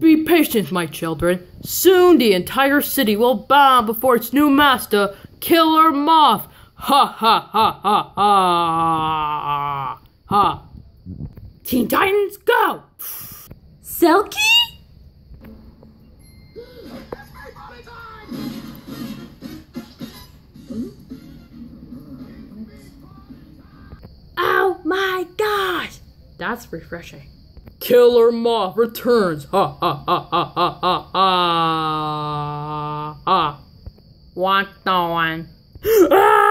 Be patient, my children. Soon the entire city will bow before its new master, Killer Moth. Ha ha ha ha ha ha. Teen Titans, go! Selkie? Oh my gosh! That's refreshing. Killer Moth returns. Ha ha ha ha ha ha ha. ha. What the one? Ah!